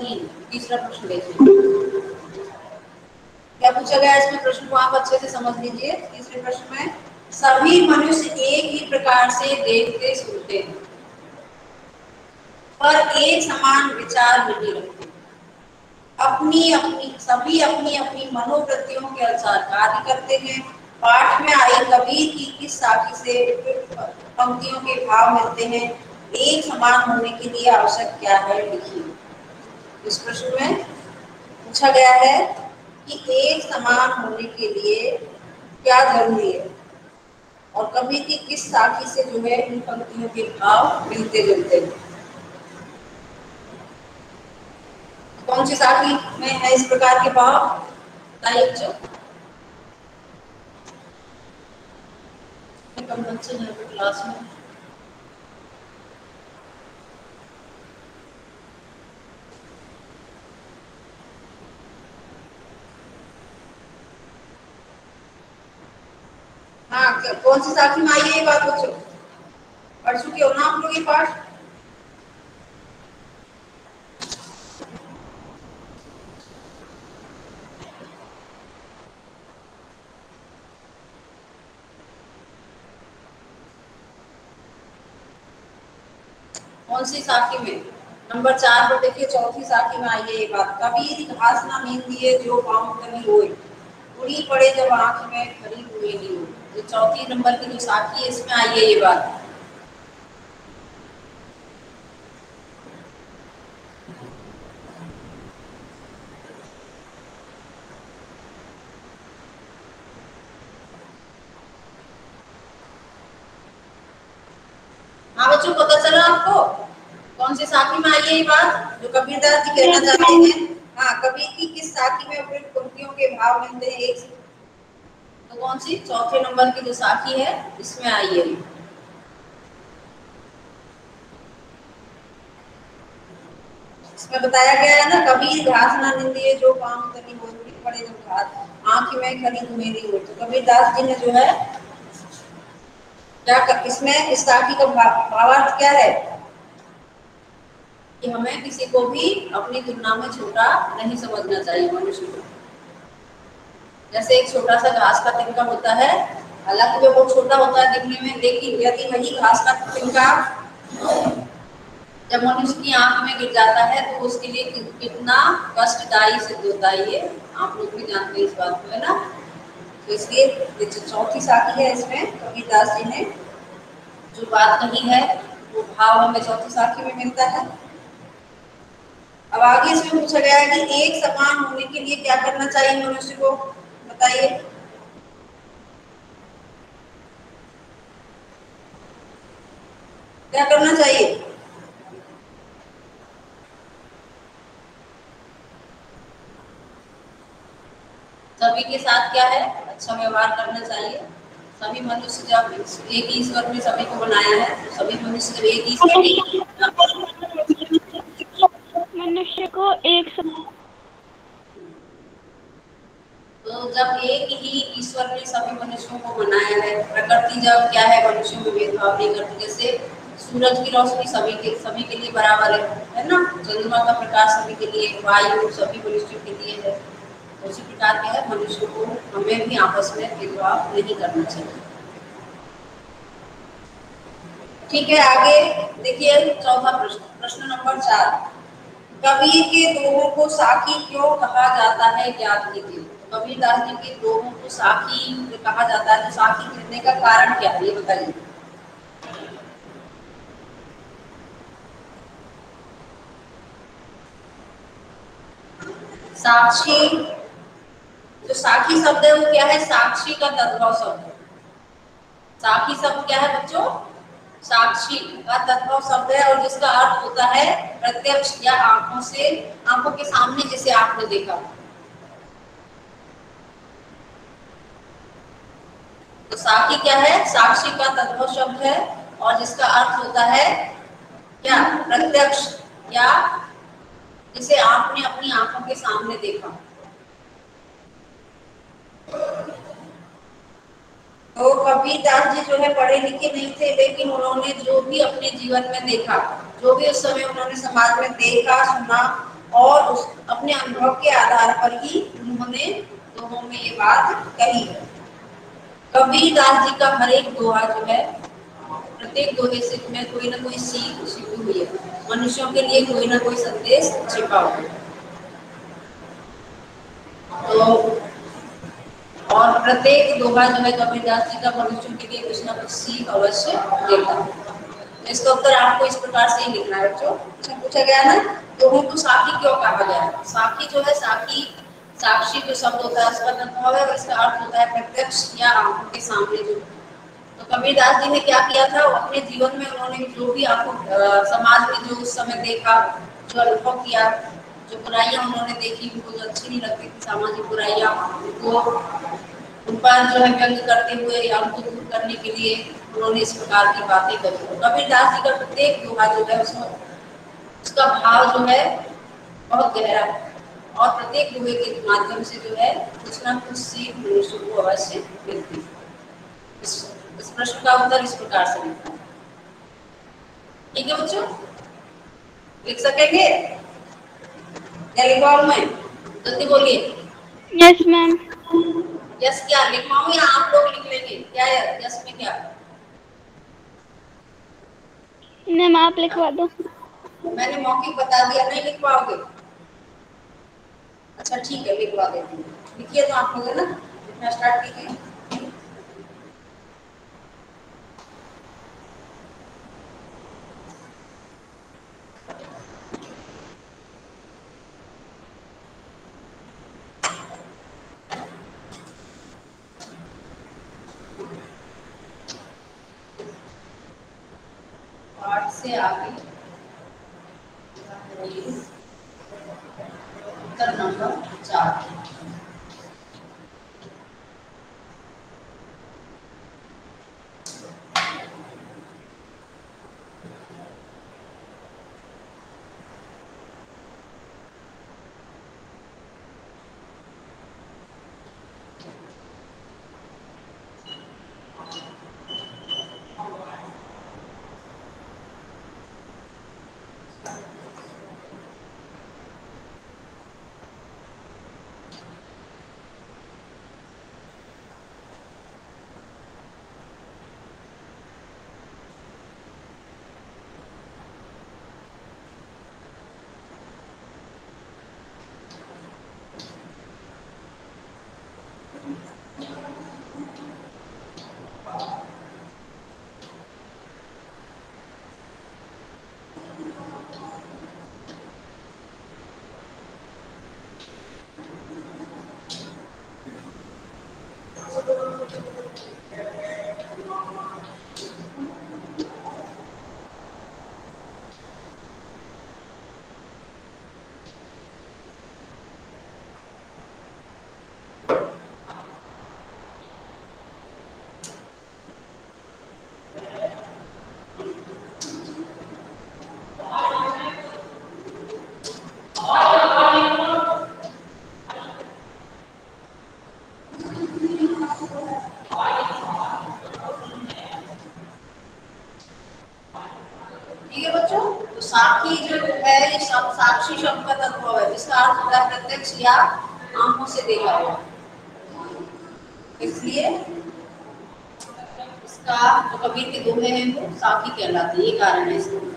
तीसरा प्रश्न देखिए। क्या पूछा गया? इसमें प्रश्न को आप अच्छे से समझ लीजिए। तीसरे प्रश्न में, सभी मनुष्य एक ही प्रकार से देखते, सुनते हैं, पर एक समान विचार नहीं रखते। अपनी अपनी सभी अपनी अपनी मनोवृत्तियों के अनुसार कार्य करते हैं। पाठ में आई कबीर की किस साखी से पंक्तियों के भाव मिलते हैं। एक समान होने के लिए आवश्यक क्या है? लिखिए। इस प्रश्न में पूछा गया है कि एक समान होने के लिए क्या ज़रूरी है? और कभी की किस साखी से जो है इन पंक्तियों के भाव मिलते जुलते हैं? कौन सी साखी में है इस प्रकार के भाव? बताइए बच्चों बच्चे क्लास में। हाँ कौन सी साखी में आई है, ये बात पूछो। पढ़ चुके हो ना आप लोग ये पाठ? कौन सी साखी में? नंबर चार पर देखिए, चौथी साखी में आई है ये बात। कबीर घास ना नींद दिए जो पाँव कभी होए उड़ी पड़े जब आँख में खड़ी हुई नहीं हो। जो चौथी नंबर की जो साखी है, इसमें आई है ये बात। हाँ बच्चों, पता चला आपको? कौन सी साखी में आई है ये बात? जो कबीरदास जी कहना चाहते हैं हाँ कबीर की किस साखी में पंक्तियों के भाव मिलते हैं एक तो कौन सी? चौथे नंबर की जो साखी है इसमें आई है इसमें बताया गया है ना कबीर घास ना निंदिए जो काम तनी बोलती पड़े जब घास आँख में खड़ी मेरी हो। तो कबीर दास जी ने जो है क्या कर, इसमें इस साखी का भावार्थ क्या है? कि हमें किसी को भी अपनी तुलना में छोटा नहीं समझना चाहिए मनुष्य को। जैसे एक छोटा सा घास का तिनका होता है, हालाँकि वो बहुत छोटा होता है दिखने में लेकिन यदि वही घास का तिनका, जब मनुष्य की आँख में गिर जाता है तो उसके लिए कितना कष्टदायी सिद्ध होता है ये। आप लोग भी जानते हैं इस बात को, है ना? तो इसलिए चौथी साखी है इसमें, कबीरदास जी ने, जो बात कही है, वो भाव हमें चौथी साखी में मिलता है। अब आगे इसमें पूछा गया है कि एक समान होने के लिए क्या करना चाहिए मनुष्य को? बताइए। क्या करना चाहिए? सभी के साथ क्या है? अच्छा व्यवहार करना चाहिए। सभी मनुष्य जब एक ईश्वर ने सभी को बनाया है तो सभी मनुष्य जब एक ही मनुष्य को एक तो जब एक ही ईश्वर ने सभी मनुष्यों को बनाया है, प्रकृति जब क्या है, मनुष्यों में भेदभाव नहीं करती, जैसे सूरज की रोशनी सभी के सभी के लिए बराबर है है ना? चंद्रमा का प्रकाश सभी के लिए, वायु सभी मनुष्यों के लिए है। उसी प्रकार के है, मनुष्य को हमें भी आपस में भेदभाव नहीं करना चाहिए। ठीक है, आगे देखिए चौथा प्रश्न प्रश्न नंबर चार। कबीर के दोहों को साखी क्यों कहा जाता है ज्ञात कीजिए कबीर दास जी के दोहों को साखी कहा जाता है तो साखी गिरने का कारण क्या है? ये बताइए। साक्षी, जो साखी शब्द है, वो क्या है? साक्षी का तत्व शब्द साखी शब्द क्या है बच्चों? साक्षी का तद्भव शब्द है, और जिसका अर्थ होता है प्रत्यक्ष या आँखों से, आँखों के सामने, जिसे आपने देखा। तो क्या है? साक्षी का तत्व शब्द है और जिसका अर्थ होता है क्या? प्रत्यक्ष, या जिसे आपने अपनी आँखों के सामने देखा। तो कबीर दास जी जो है पढ़े लिखे नहीं थे, लेकिन उन्होंने जो भी अपने जीवन में देखा, जो भी उस समय उन्होंने समाज में देखा, सुना, और उस अपने अनुभव के आधार पर ही उन्होंने दोनों में ये बात कही। है कबीर दास जी का हर एक दोहा जो है, प्रत्येक दोहे से में कोई ना कोई सीख छिपी हुई है। मनुष्यों के लिए कोई ना कोई संदेश छिपा हुआ है। तो और प्रत्येक दोहा जो है कबीरदास जी का मनुष्यों के लिए कुछ ना कुछ सीख अवश्य देता है। तो इसका उत्तर आपको इस प्रकार से ही लिखना है बच्चों। पूछा गया ना तो हमको साखी क्यों कहा गया? साखी जो है, साखी साक्षी जो शब्द होता है उसका है इसका अर्थ होता है प्रत्यक्ष या आँखों के सामने जो। तो कबीरदास जी ने क्या किया था? अपने जीवन में उन्होंने जो भी आपको समाज में जो उस समय देखा, जो अनुभव किया, जो बुराइयाँ उन्होंने देखी, उनको जो अच्छी नहीं लगती थी, सामाजिक बुराइयाँ, उनको उन पर जो है व्यंग करते हुए या उनको दूर करने के लिए उन्होंने इस प्रकार की बातें करी। तो कबीरदास जी का प्रत्येक दोहा जो है, उसमें, उसका भाव जो है, बहुत गहरा है। और प्रत्येक दोहे के माध्यम से जो है कुछ ना कुछ सीख मनुष्य को अवश्य मिलती है। इस प्रश्न का उत्तर इस प्रकार से लिखा है। ठीक है बच्चों? लिख सकेंगे? क्या मैं? जल्दी बोलिए। यस मैम यस क्या? लिखवाऊं या आप लोग लिख लेंगे? क्या यस में क्या? मैम आप लिखवा दो। मैंने मौखिक बता दिया नहीं लिख पाओगे अच्छा ठीक है लिखवा देती हूँ। लिखिए तो आप लोग ना? लिखना स्टार्ट कीजिए। तत्व है। जिसका अर्थ होता है प्रत्यक्ष या आँखों से देखा हुआ इसलिए इसका जो कबीर के दोहे हैं वो साखी कहलाते ये कारण है इसका।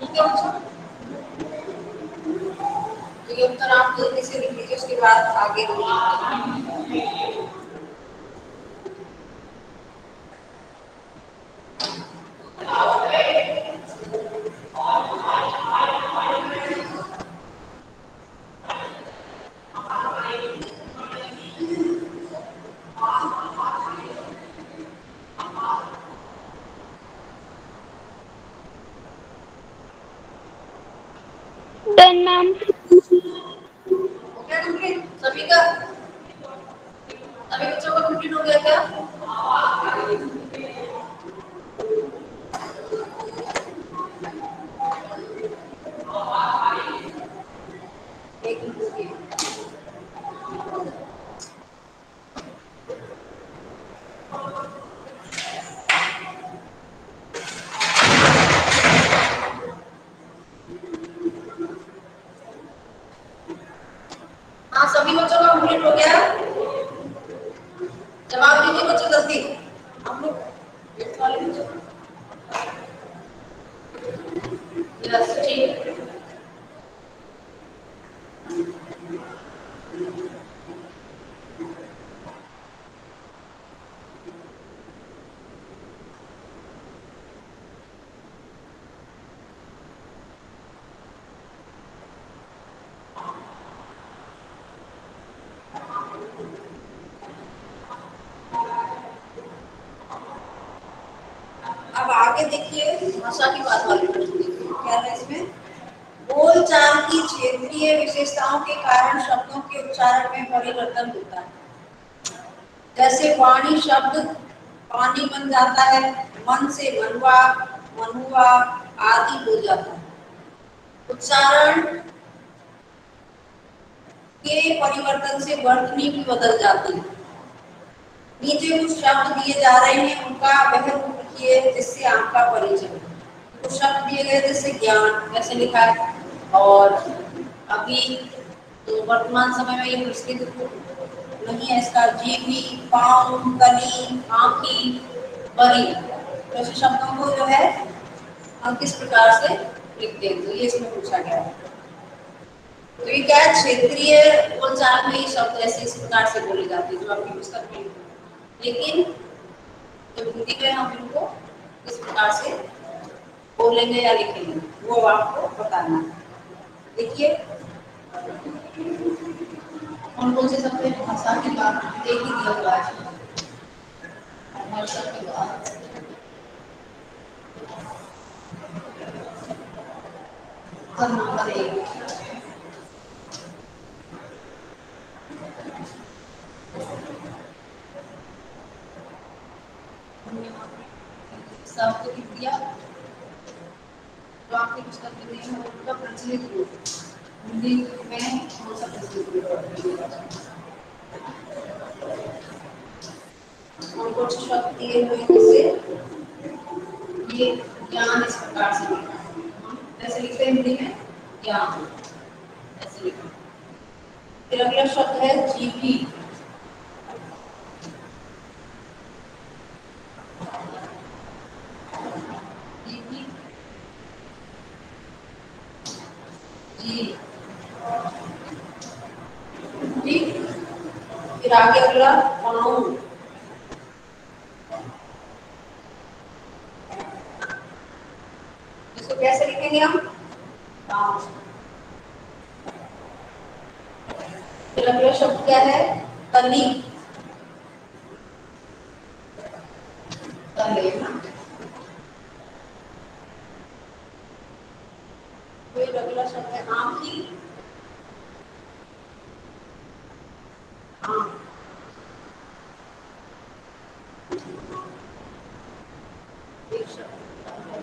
ठीक है उत्तर आप जल्दी से लिख लीजिए उसके बाद आगे। कंप्लीट हो गया। जवाब दीजिए बच्चों जल्दी। हम लोग एट्थ वाले बच्चों यस ठीक अब आगे भाषा की बात देखिए क्या है इसमें? बोलचाल की क्षेत्रीय विशेषताओं के कारण शब्दों के उच्चारण में परिवर्तन होता है। जैसे वाणी शब्द पानी बन जाता है, मन से मनवा मनुआ आदि हो जाता है। उच्चारण के परिवर्तन से वर्तनी भी बदल जाती है। नीचे कुछ शब्द दिए जा रहे हैं, उनका वह रूप लिखिए जिससे आपका परिचय शब्द दिए गए, जैसे ज्ञान कैसे लिखा है और अभी तो वर्तमान समय में ये प्रचलित नहीं है, इसका जीवी पाँव कली, आँखी, बरी तो ऐसे शब्दों को जो है, हम किस प्रकार से लिखते हैं? तो ये इसमें पूछा गया है। तो ये क्या क्षेत्रीय बोलचाल में ये शब्द ऐसे इस प्रकार से बोले जाते हैं, जो आपकी पुस्तक में लेकिन जब हिंदी में हम इनको किस प्रकार से बोलेंगे या लिखेंगे, वो आपको बताना है। देखिए कौन कौन से हैं? भाषा की बात एक ही दिया हुआ है। भाषा की बात सब नंबर एक शब्द दिया जो आपके पुस्तक में नहीं है उनका प्रचलित रूप हिंदी में कौन सा प्रचलित और कुछ शब्द दिए हुए हैं, जैसे ये ज्ञान इस प्रकार से लिखा है। हम कैसे लिखते हैं हिंदी में, ज्ञान। ऐसे लिखा फिर अगला शब्द है जीवी जी ठीक अगला पाँव इसको कैसे लिखेंगे हम? अगला शब्द क्या है? तली तले ना फिर अगला शब्द है आँखी आँख एक शब्द है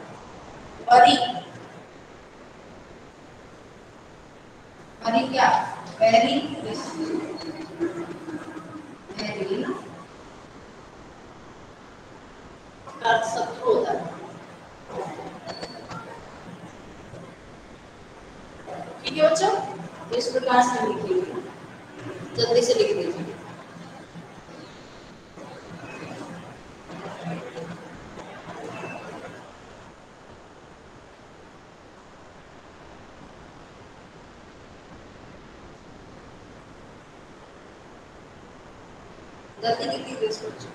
बरी बरी क्या वेरी वेरी ना का अर्थ शत्रु होता है ठीक है बच्चों तो इस प्रकार से हम लिखेंगे जल्दी से लिख दीजिए जल्दी कीजिए सोच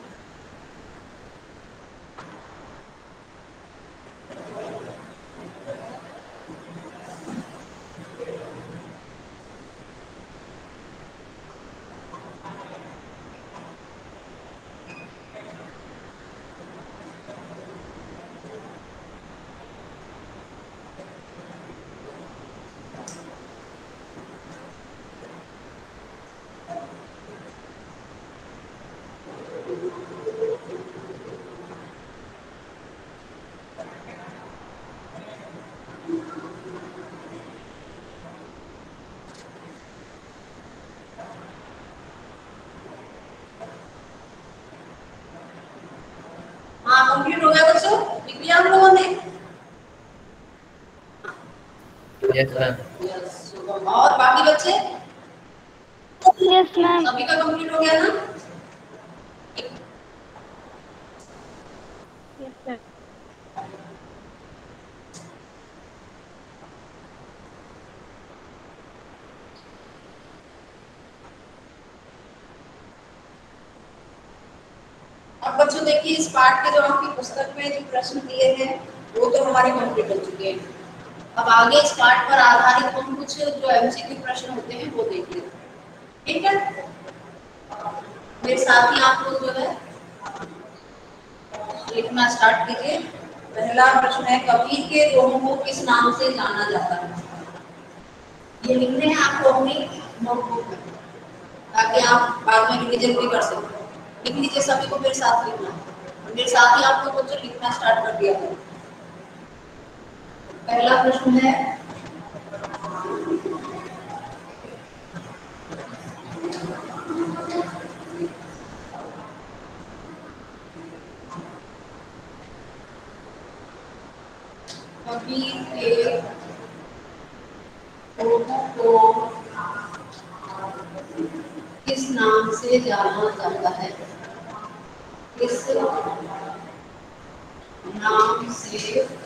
हाँ कंप्लीट हो गया बच्चों लिख लिया हम लोगों ने यस मैम और बाकी बच्चे? यस मैम सभी का कंप्लीट हो गया ना? यस अब बच्चों देखिए इस पार्ट के जो आपकी पुस्तक में जो प्रश्न दिए हैं वो तो हमारे कंप्लीट हो चुके हैं। अब आगे इस पार्ट पर आधारित हम कुछ जो एमसीक्यू प्रश्न होते हैं, वो देख लेते हैं। ठीक है? मेरे साथ ही आप लोग जो है, लिखना स्टार्ट कीजिए। पहला प्रश्न है कबीर के दोनों को किस नाम से जाना जाता है? ये लिखने हैं आपको अपनी नोटबुक में, ताकि आप बाद में रिविजन भी कर सकें। लिख लीजिए सभी को, मेरे साथ लिखना। मेरे साथ ही आप लोग लिखना स्टार्ट कर दिया था पहला प्रश्न है। को किस नाम से जाना जाता है? किस नाम से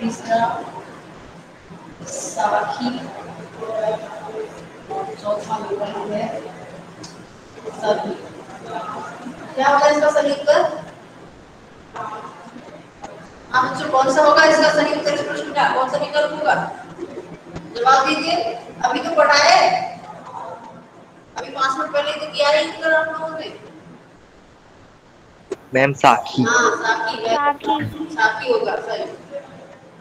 तीसरा साखी चौथा विकल्प है। सभी। क्या होगा इसका सही उत्तर हाँ बच्चों कौन सा होगा इसका सही उत्तर इस प्रश्न का? कौन सा विकल्प होगा? जवाब दीजिए। अभी तो पढ़ाए अभी पाँच मिनट पहले तो किया ही उत्तर आप लोगों ने। मैम साखी हाँ साकी साकी। साकी होगा सही।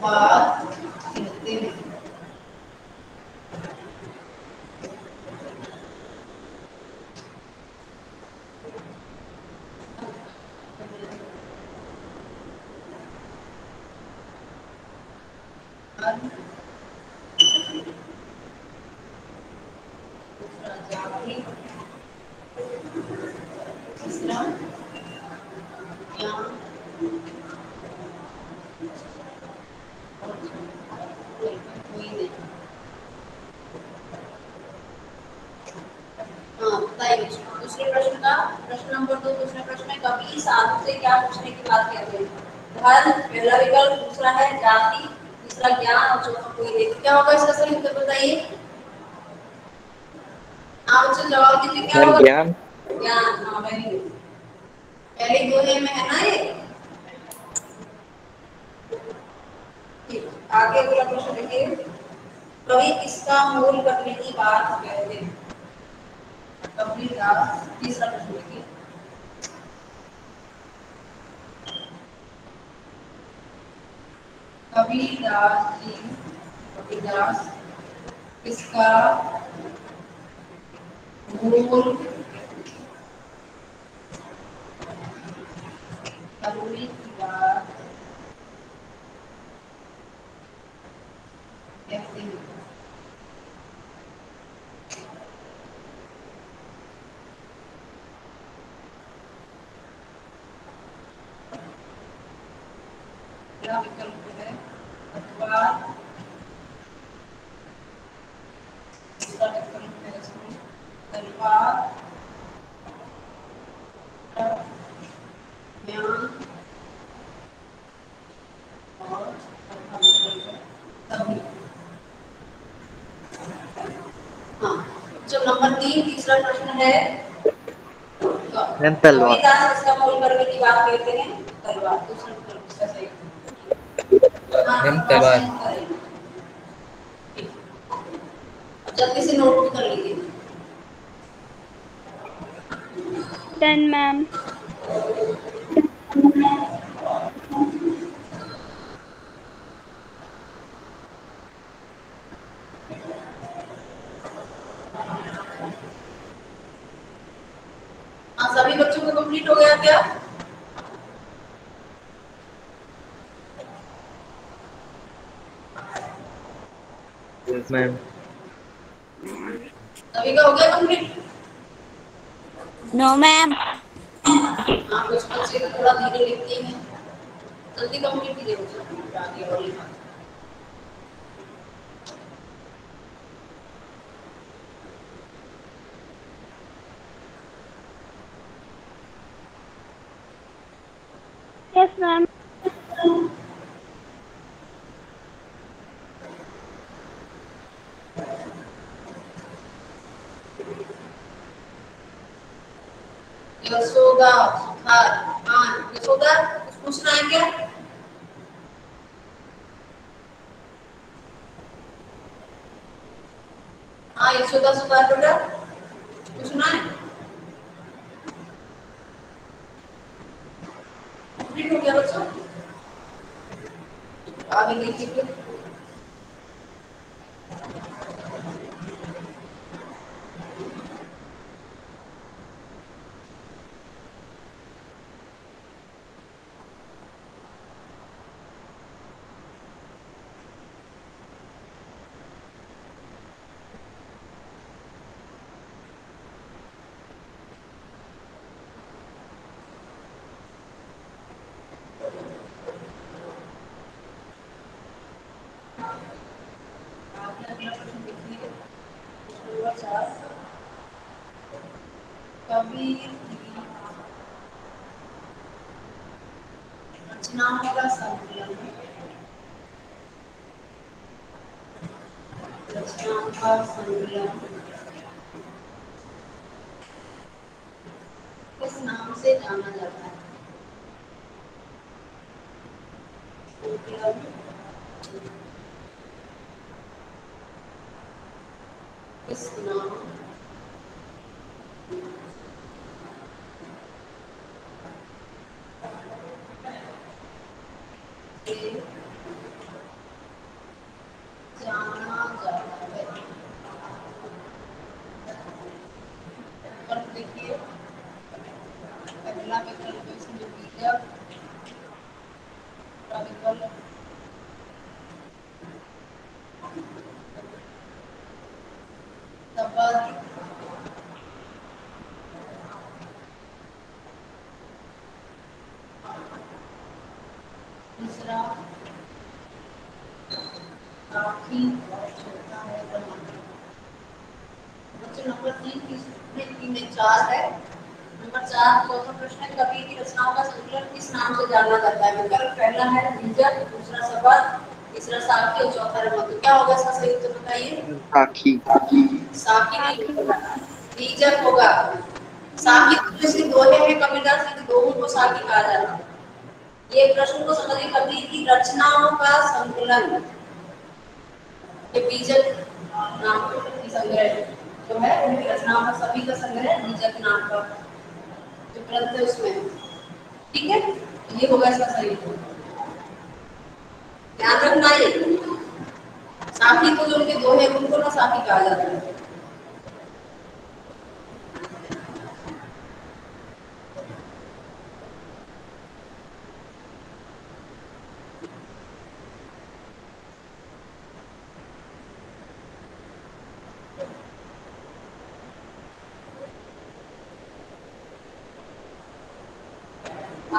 कहते हैं दूसरा जाति तीसरा ज्ञान कोई नहीं हाँ बताइए दूसरे प्रश्न का प्रश्न नंबर दो दूसरा प्रश्न है कबीर साधु से क्या पूछने की बात कहते हैं धर्म पहला विकल्प दूसरा है जाति तीसरा ज्ञान और चौथा कोई इसका सही उत्तर बताइए। हाँ बच्चों जवाब दीजिए क्या होगा? ज्ञान। ज्ञान हाँ वेरी गुड पहले दोहे में है ना ये? आगे अगला प्रश्न देखिए। कवि किसका मूल करने की बात कहते हैं तीसरा प्रश्न दास जी कबीर दास इसका मूल ज़रूरी की बात कहते हैं पहला विकल्प है अथवा दूसरा विकल्प है इसमें तलवार ज्ञान और चौथा विकल्प है तभी हाँ जो नंबर तीन तीसरा प्रश्न है। मैम, तलवार। कबीरदास इसका मूल वर्ग की बात करते हैं। तलवार दूसरा विकल्प इसका सही हाँ, मैम, तलवार। जल्दी से नोट कर लीजिए। 10 मैम हाँ सभी बच्चों को कंप्लीट हो गया क्या यस मैम सभी का हो गया कंप्लीट नो मैम कुछ बच्चे तो थोड़ा धीरे लिखते हैं जल्दी कंप्लीट कीजिए बच्चों आगे और लिखा यस मैम पूछना है क्या? हाँ यशोदा सुधार बेटा पूछना है कंप्लीट हो गया बच्चों आगे लिखिए फिर आपने अगला प्रश्न देखिए नंबर चार कबीर की रचनाओं का संकलन रचनाओं का संकलन किस नाम से जाना जाता है संकलन किस नाम से जाना जाता है विकल्प देखिए पहला विकल्प इसमें बीजक दूसरा विकल्प तपद तीसरा काफ़ी और चौथा है ब्रह्मांड बच्चों नंबर तीन की में तीन में चार है नंबर चौथा प्रश्न है। कवि की रचनाओं का संकलन किस नाम से जाना जाता है? विकल्प पहला है बीजक दूसरा सबद तीसरा साक्षी और चौथा रमत क्या होगा इसका सही उत्तर बताइए? साखी। साकी नहीं बीजक होगा। साकी तो सिर्फ़ दोहे में कबीरदास के दोहों को साकी कहा जाता है। ये प्रश्न को समझिए कबीर की रचनाओं का संकलन ये बीजक नाम की संग्रह है। जो है उनकी रचनाओं का सभी का संग्रह बीजक नाम का। ग्रंथ है उसमें ठीक है? ये होगा इसका सही याद रखना ये। साथी को जो उनके दो है, उनको ना साथी कहा जाता है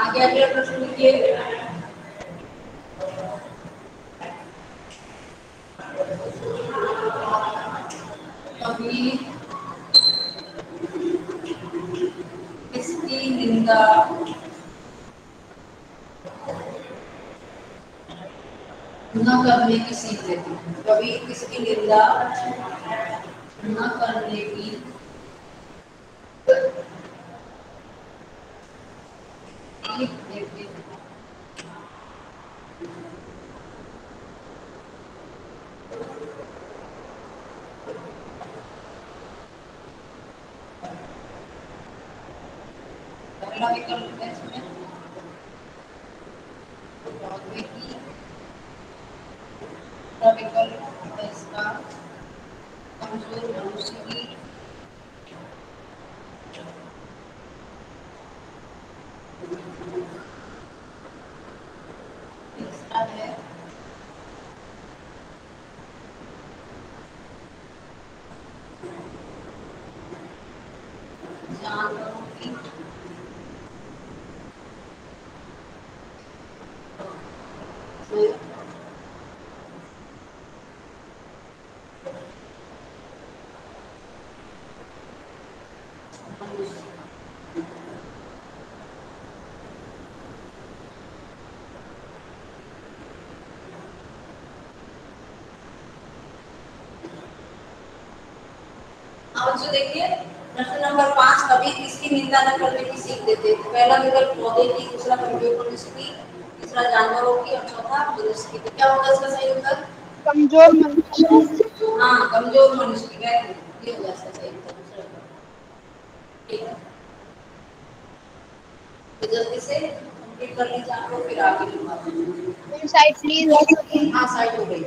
आगे अगला प्रश्न लिखिए कभी किसकी निंदा न करने की सीख देती है। कभी किसकी निंदा न करने की विकल्प है इसमें विकल्प इसका। कमज़ोर मनुष्य की तीसरा है जानवरों की में अब जो देखिए प्रश्न नंबर पाँच कभी किसकी निंदा न करने की सीख देते पहला विकल्प पौधे की दूसरा कमज़ोर मनुष्य की तीसरा जानवरों की और चौथा मनुष्य की। तो क्या होगा इसका सही उत्तर? कमज़ोर मनुष्य हाँ कमज़ोर मनुष्य की वह ये होगा इसका सही उत्तर। दूसरा ठीक है। तो जल्दी से कंप्लीट कर लीजिए आप लोग फिर आगे साइड प्लीज़ हाँ साइड हो गई।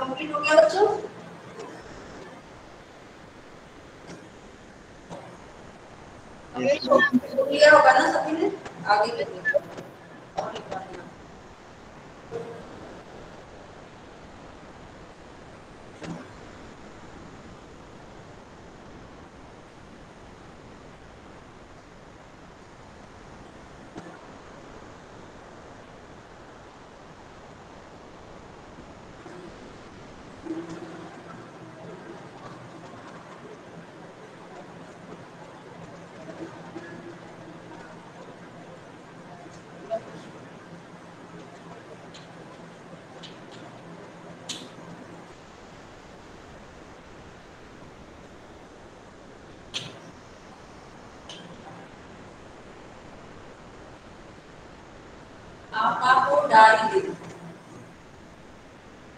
कंप्लीट हो गया बच्चों? क्लियर होगा ना सभी ने? आगे बढ़िए और लिखवाना आपा को डाली दे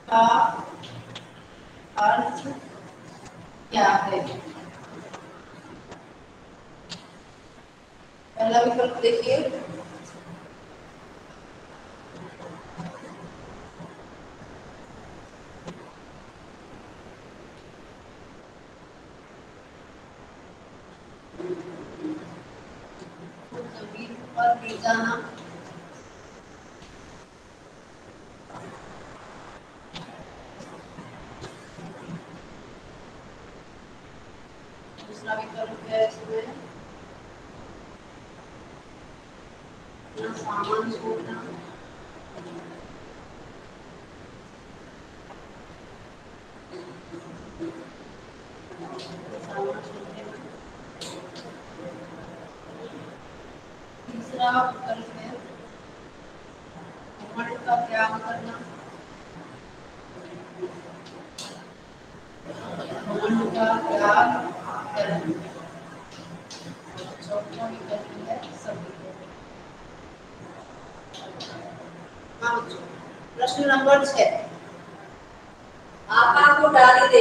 का अर्थ क्या है। पहला विकल्प देखिए ज़मीन पर गिर जाना अपना सामान छोड़ना सामान छोड़ देना तीसरा विकल्प है घमंड का त्याग करना घमंड का त्याग करना प्रश्न नंबर को डाली दे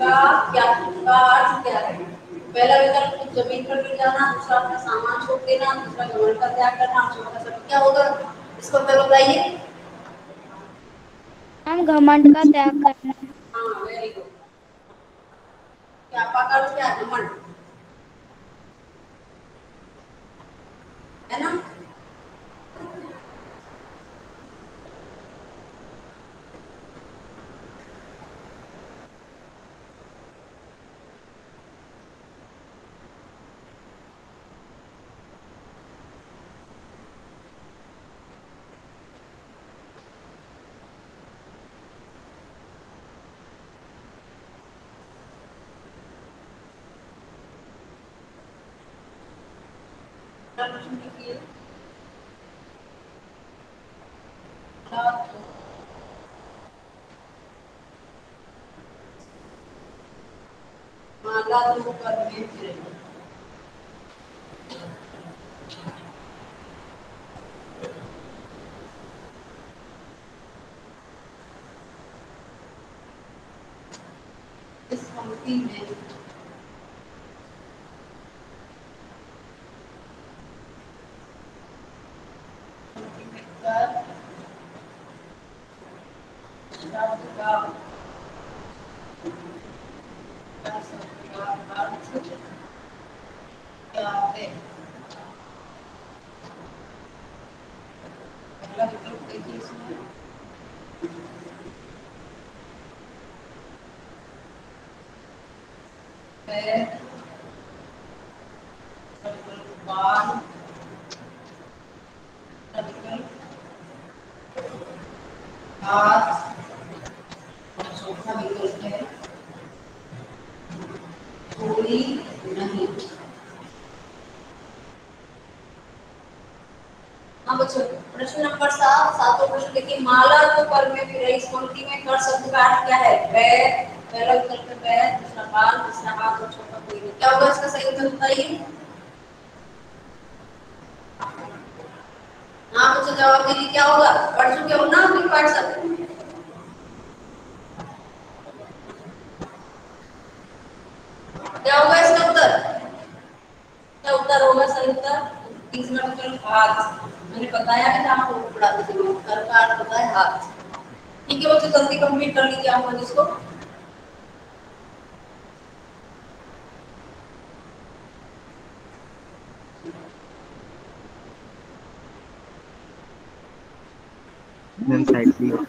का क्या का अर्थ क्या है पहला विकल्प ज़मीन पर गिर जाना दूसरा अपना सामान छोड़ देना दूसरा घमंड का त्याग करना चौथा सब क्या होगा इसको बताइए हम घमंड का त्याग करना है वेरी गुड क्या आपा अर्थ क्या है? घमंड? है माला दो कर में फिरे इस पंक्ति में पंक्ति में कर शब्द का कर शब्द का अर्थ क्या है पहला विकल्प देखिए इसमें पैर विकल्प बाल विकल्प हाथ और चौथा विकल्प है थोड़ी नहीं हाँ बच्चों प्रश्न नंबर सात सातों प्रश्न देखिए, माला तो पर में फिर इस पंक्ति में कर शब्द का अर्थ क्या है। पैर पहला है पैर, दूसरा बाल, तीसरा हाथ और चौथा कोई नहीं। क्या होगा इसका सही उत्तर बताइए? हाँ बच्चों जवाब दीजिए, क्या होगा? पढ़ चुके हो ना, फिर पढ़ सकते क्या होगा इसका उत्तर? क्या उत्तर होगा सही उत्तर? तीसरा विकल्प हाथ मैंने बताया है ना, आपको पढ़ाते थे घर का अर्थ होता है, हाथ ठीक है बच्चों जल्दी कंप्लीट कर लीजिए आप लोग इसको Then side please.